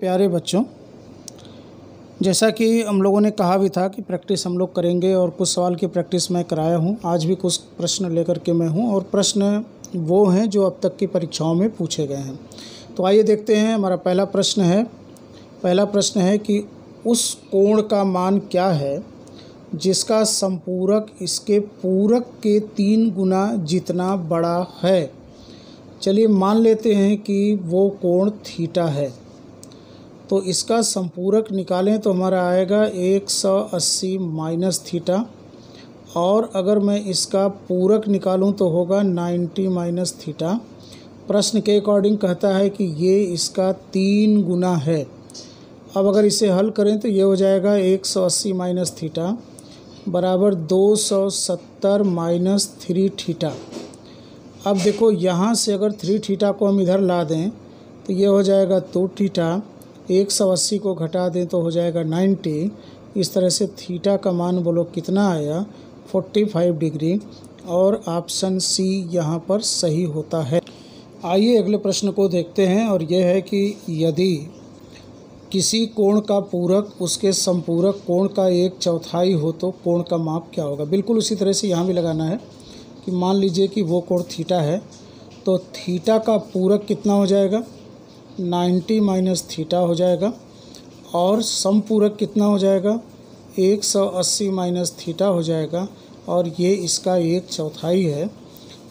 प्यारे बच्चों, जैसा कि हम लोगों ने कहा भी था कि प्रैक्टिस हम लोग करेंगे और कुछ सवाल की प्रैक्टिस मैं कराया हूँ। आज भी कुछ प्रश्न लेकर के मैं हूँ और प्रश्न वो हैं जो अब तक की परीक्षाओं में पूछे गए हैं। तो आइए देखते हैं, हमारा पहला प्रश्न है। पहला प्रश्न है कि उस कोण का मान क्या है जिसका संपूरक इसके पूरक के तीन गुना जितना बड़ा है? चलिए मान लेते हैं कि वो कोण थीटा है। तो इसका संपूरक निकालें तो हमारा आएगा एक सौ अस्सी माइनस थीटा। और अगर मैं इसका पूरक निकालूं तो होगा नाइन्टी माइनस थीटा। प्रश्न के अकॉर्डिंग कहता है कि ये इसका तीन गुना है। अब अगर इसे हल करें तो ये हो जाएगा एक सौ अस्सी माइनस थीटा बराबर दो सौ सत्तर माइनस थ्री थीटा। अब देखो यहाँ से अगर थ्री थीटा को हम इधर ला दें तो ये हो जाएगा टू थीटा। एक सौ अस्सी को घटा दें तो हो जाएगा नाइन्टी इस तरह से थीटा का मान बोलो कितना आया? Forty five degree. और ऑप्शन सी यहाँ पर सही होता है। आइए अगले प्रश्न को देखते हैं और यह है कि यदि किसी कोण का पूरक उसके संपूरक कोण का एक चौथाई हो तो कोण का माप क्या होगा? बिल्कुल उसी तरह से यहाँ भी लगाना है कि मान लीजिए कि वो कोण थीटा है तो थीटा का पूरक कितना हो जाएगा? नाइन्टी माइनस थीटा हो जाएगा और समपूरक कितना हो जाएगा? एक सौ अस्सी माइनस थीटा हो जाएगा और ये इसका एक चौथाई है।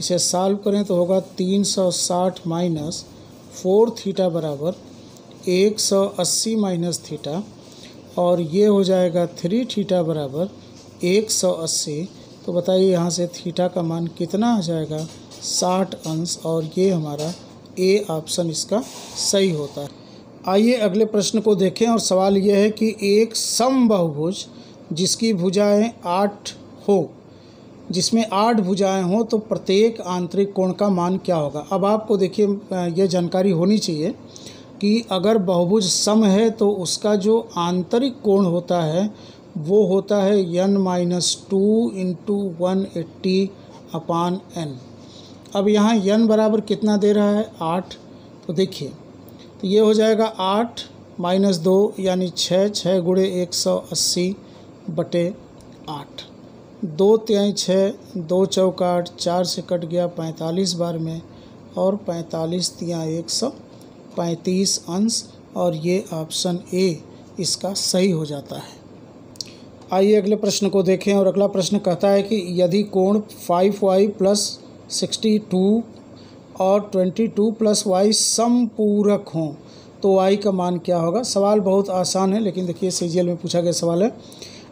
इसे सॉल्व करें तो होगा तीन सौ साठ माइनस फोर थीटा बराबर एक सौ अस्सी माइनस थीटा और ये हो जाएगा थ्री थीटा बराबर एक सौ अस्सी। तो बताइए यहाँ से थीटा का मान कितना आ जाएगा? साठ अंश और ये हमारा ए ऑप्शन इसका सही होता है। आइए अगले प्रश्न को देखें और सवाल यह है कि एक समबाहुभुज जिसकी भुजाएँ आठ हो, जिसमें आठ भुजाएँ हों तो प्रत्येक आंतरिक कोण का मान क्या होगा? अब आपको देखिए यह जानकारी होनी चाहिए कि अगर बहुभुज सम है तो उसका जो आंतरिक कोण होता है, वो होता है N minus two into one eighty upon N. अब यहाँ यन बराबर कितना दे रहा है? आठ। तो देखिए तो ये हो जाएगा आठ माइनस दो, यानी छः छः गुड़े एक सौ अस्सी बटे आठ। दो त्याई छः, दो चौकाठ चार से कट गया पैंतालीस बार में, और पैंतालीस तिया एक सौ पैंतीस अंश, और ये ऑप्शन ए इसका सही हो जाता है। आइए अगले प्रश्न को देखें, और अगला प्रश्न कहता है कि यदि कोण five Y plus sixty two और ट्वेंटी टू प्लस वाई समपूरक हों। तो वाई का मान क्या होगा? सवाल बहुत आसान है, लेकिन देखिए सीजीएल में पूछा गया सवाल है।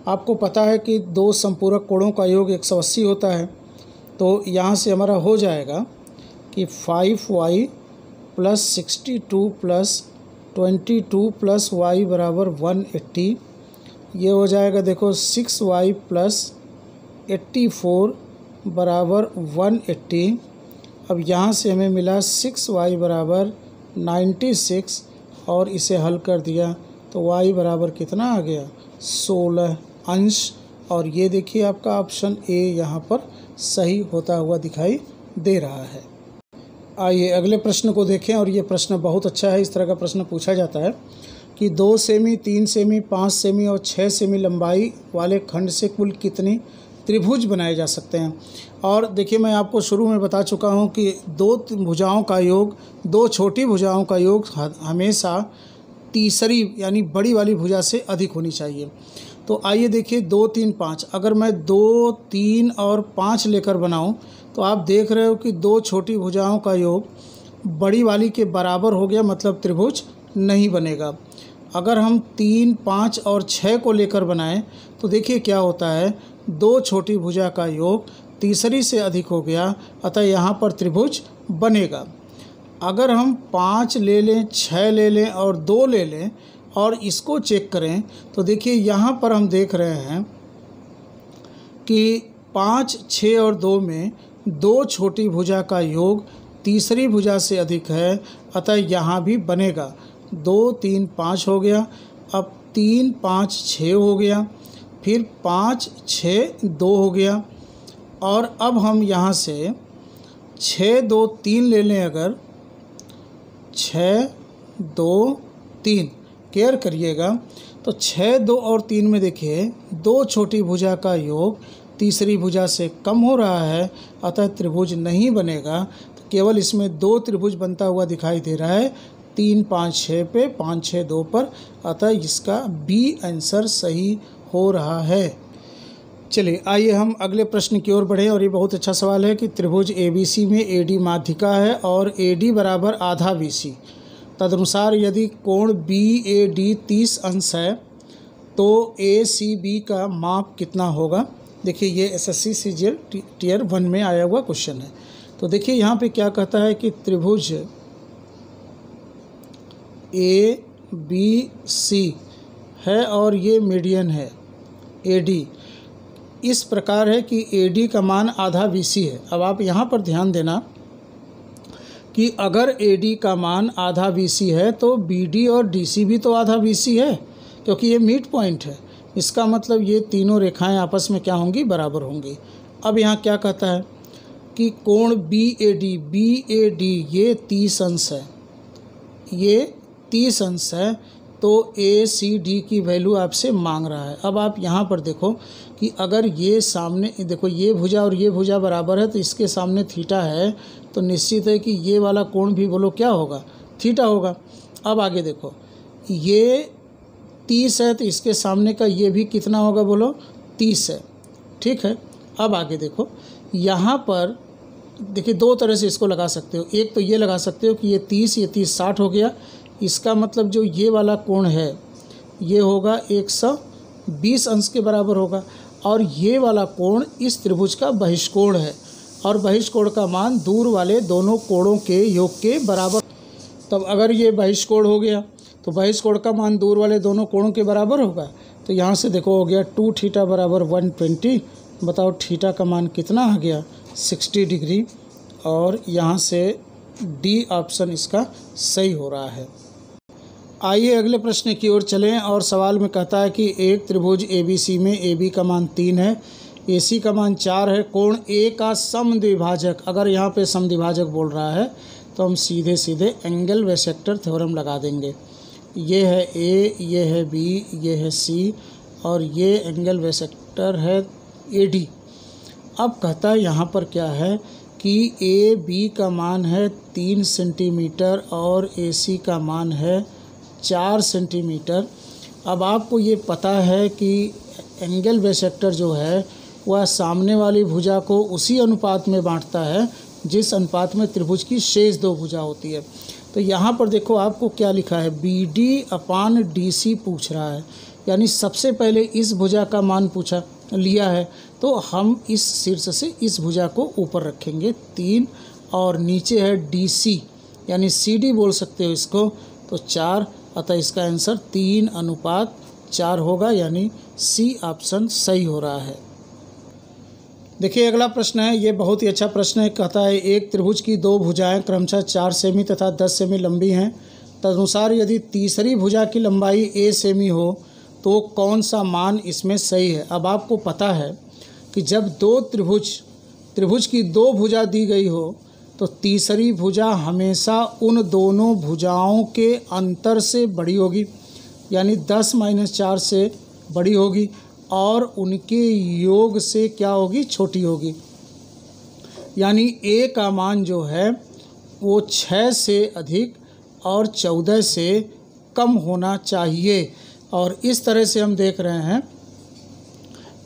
आपको पता है कि दो संपूरक कोणों का योग एक सौ अस्सी होता है। तो यहाँ से हमारा हो जाएगा कि five Y plus sixty two plus twenty two plus Y बराबर वन एट्टी। ये हो जाएगा, देखो, six Y plus eighty four बराबर वन एट्टी। अब यहाँ से हमें मिला सिक्स वाई बराबर नाइन्टी सिक्स और इसे हल कर दिया। तो वाई बराबर कितना आ गया? सोलह अंश। और ये देखिए आपका ऑप्शन ए यहाँ पर सही होता हुआ दिखाई दे रहा है। आइए अगले प्रश्न को देखें और ये प्रश्न बहुत अच्छा है। इस तरह का प्रश्न पूछा जाता है कि दो सेमी, तीन सेमी, पाँच सेमी और छः सेमी लंबाई वाले खंड से कुल कितनी त्रिभुज बनाए जा सकते हैं। और देखिए, मैं आपको शुरू में बता चुका हूँ कि दो भुजाओं का योग, दो छोटी भुजाओं का योग हमेशा तीसरी यानी बड़ी वाली भुजा से अधिक होनी चाहिए। तो आइए देखिए, दो, तीन, पाँच। अगर मैं दो, तीन और पाँच लेकर बनाऊँ तो आप देख रहे हो कि दो छोटी भुजाओं का योग बड़ी वाली के बराबर हो गया मतलब त्रिभुज नहीं बनेगा। अगर हम तीन, पाँच और छः को लेकर बनाएँ तो देखिए क्या होता है दो छोटी भुजा का योग तीसरी से अधिक हो गया, अतः यहाँ पर त्रिभुज बनेगा। अगर हम पाँच ले लें छः ले लें और दो ले लें और इसको चेक करें तो देखिए यहाँ पर हम देख रहे हैं कि पाँच छः और दो में दो छोटी भुजा का योग तीसरी भुजा से अधिक है, अतः यहाँ भी बनेगा। दो, तीन, पाँच हो गया। अब तीन, पाँच छः हो गया। फिर पाँच, छः, दो हो गया। और अब हम यहाँ से छः, दो, तीन ले लें अगर। छः, दो, तीन। केयर करिएगा। तो छः, दो और तीन में देखिए, दो छोटी भुजा का योग तीसरी भुजा से कम हो रहा है, अतः त्रिभुज नहीं बनेगा। तो केवल इसमें दो त्रिभुज बनता हुआ दिखाई दे रहा है, तीन, पाँच, छः पे, पाँच, छः, दो पर। अतः इसका बी आंसर सही हो रहा है। चलिए, आइए हम अगले प्रश्न की ओर बढ़ें और ये बहुत अच्छा सवाल है कि त्रिभुज ए बी सी में ए डी माध्यिका है और ए डी बराबर आधा बी सी तदनुसार यदि कोण बी ए डी तीस अंश है तो ए सी बी का माप कितना होगा? देखिए, ये S S C C G tier one में आया हुआ क्वेश्चन है। तो देखिए, यहाँ पे क्या कहता है कि त्रिभुज ए बी सी है और ये मीडियन है। ए डी इस प्रकार है कि ए डी का मान आधा बी सी है। अब आप यहाँ पर ध्यान देना कि अगर ए डी का मान आधा बी सी है तो बी डी और डी सी भी तो आधा बी सी है, क्योंकि ये मीट पॉइंट है। इसका मतलब ये तीनों रेखाएँ आपस में क्या होंगी? बराबर होंगी। अब यहाँ क्या कहता है कि कोण B A D B A D ये तीस अंश है। ये तीस अंश है तो ए सी डी की वैल्यू आपसे मांग रहा है। अब आप यहाँ पर देखो कि अगर ये सामने, देखो ये भुजा और ये भुजा बराबर है तो इसके सामने थीटा है तो निश्चित है कि ये वाला कोण भी बोलो क्या होगा? थीटा होगा। अब आगे देखो, ये तीस है तो इसके सामने का ये भी कितना होगा बोलो? तीस है। ठीक है? अब आगे देखो, यहाँ पर देखिए दो तरह से इसको लगा सकते हो। एक तो ये लगा सकते हो कि ये तीस ये तीस साठ हो गया इसका मतलब जो ये वाला कोण है, ये होगा एक सौ बीस अंश के बराबर होगा। और ये वाला कोण इस त्रिभुज का बहिष्कोण है। और बहिष्कोण का मान दूर वाले दोनों कोणों के योग के बराबर। तब अगर ये बहिष्कोण हो गया तो बहिष्कोण का मान दूर वाले दोनों कोणों के बराबर होगा। तो यहाँ से देखो हो गया टू थीटा बराबर वन ट्वेंटी। बताओ थीटा का मान कितना आ गया? Sixty degree. और यहाँ से डी ऑप्शन इसका सही हो रहा है। आइए अगले प्रश्न की ओर चलें और सवाल में कहता है कि एक त्रिभुज ए बी सी में ए बी का मान तीन है ए सी का मान चार है, कोण ए का सम समद्विभाजक, अगर यहाँ पे समद्विभाजक बोल रहा है तो हम सीधे सीधे एंगल व सेक्टर थ्योरम लगा देंगे। ये है ए ये है बी ये है सी और ये एंगल व सेक्टर है ए डी अब कहता है यहाँ पर क्या है कि ए बी का मान है तीन सेंटीमीटर और ए सी का मान है चार सेंटीमीटर। अब आपको ये पता है कि एंगल बेसेक्टर जो है, वह सामने वाली भुजा को उसी अनुपात में बांटता है, जिस अनुपात में त्रिभुज की शेष दो भुजा होती है। तो यहाँ पर देखो आपको क्या लिखा है B D upon D C पूछ रहा है। यानी सबसे पहले इस भुजा का मान पूछा, लिया है। तो हम इस शीर्ष से इस भुजा को ऊपर रखेंगे, तीन, और नीचे है डी सी यानी सी डी बोल सकते हो इसको। तो चार अतः इसका आंसर तीन अनुपात चार होगा, यानी सी ऑप्शन सही हो रहा है। देखिए, अगला प्रश्न है, ये बहुत ही अच्छा प्रश्न है, कहता है, एक त्रिभुज की दो भुजाएँ क्रमशः चार सेमी तथा दस सेमी लंबी हैं। तदनुसार यदि तीसरी भुजा की लंबाई ए सेमी हो तो कौन सा मान इसमें सही है? अब आपको पता है कि जब दो त्रिभुज त्रिभुज की दो भुजा दी गई हो तो तीसरी भुजा हमेशा उन दोनों भुजाओं के अंतर से बड़ी होगी, यानी दस माइनस चार से बड़ी होगी, और उनके योग से क्या होगी? छोटी होगी। यानी ए का मान जो है, वो छः से अधिक और चौदह से कम होना चाहिए। और इस तरह से हम देख रहे हैं,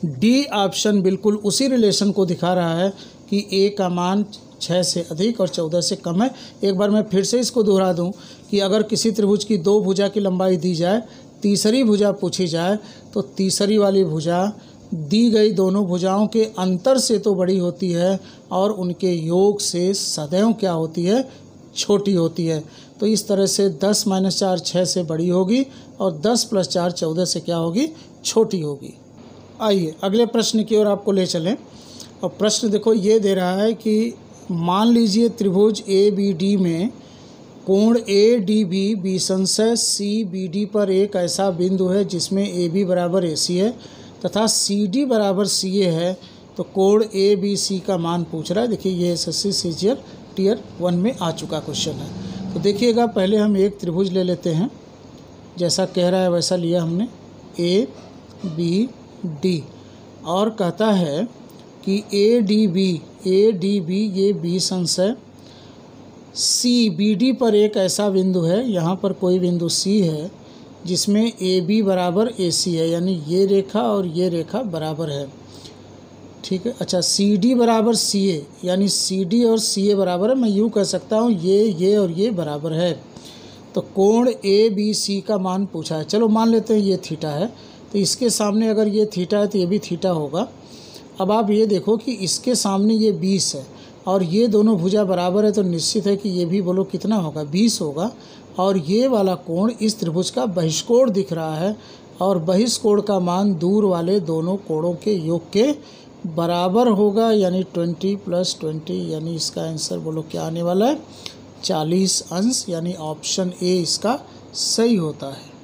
डी ऑप्शन बिल्कुल उसी रिलेशन को दिखा रहा है कि ए का मान छः से अधिक और चौदह से कम है। एक बार मैं फिर से इसको दोहरा दूँ कि अगर किसी त्रिभुज की दो भुजा की लंबाई दी जाए, तीसरी भुजा पूछी जाए तो तीसरी वाली भुजा दी गई दोनों भुजाओं के अंतर से तो बड़ी होती है और उनके योग से सदैव क्या होती है? छोटी होती है। तो इस तरह से दस माइनस चार छः से बड़ी होगी और दस प्लस चार चौदह से क्या होगी? छोटी होगी। आइए अगले प्रश्न की ओर आपको ले चलें। और प्रश्न देखो, ये दे रहा है कि मान लीजिए त्रिभुज ए बी डी में कोण ए डी बी बी संशय सी बी डी पर एक ऐसा बिंदु है जिसमें ए बी बराबर ए सी है तथा सी डी बराबर सी ए है तो कोण ए बी सी का मान पूछ रहा है। देखिए, ये S S C C G L tier one में आ चुका क्वेश्चन है। तो देखिएगा, पहले हम एक त्रिभुज ले लेते हैं। जैसा कह रहा है, वैसा लिया हमने। ए बी डी और कहता है कि A D B A D B ये बी अंश है। सी बी डी पर एक ऐसा बिंदु है, यहाँ पर कोई बिंदु सी है, जिसमें ए बी बराबर ए सी है, यानी ये रेखा और ये रेखा बराबर है। ठीक है? अच्छा सी डी बराबर सी ए यानी सी डी और सी ए बराबर है, मैं यूँ कह सकता हूँ, ये ये और ये बराबर है। तो कोण ए बी सी का मान पूछा है। चलो मान लेते हैं ये थीटा है तो इसके सामने अगर ये थीटा है तो ये भी थीटा होगा। अब आप ये देखो कि इसके सामने ये बीस है और ये दोनों भुजा बराबर है तो निश्चित है कि ये भी बोलो कितना होगा? बीस होगा। और ये वाला कोण इस त्रिभुज का बहिष्कोण दिख रहा है और बहिष्कोण का मान दूर वाले दोनों कोणों के योग के बराबर होगा, यानी ट्वेंटी प्लस ट्वेंटी, यानी इसका आंसर बोलो क्या आने वाला है? चालीस अंश, यानी ऑप्शन ए इसका सही होता है।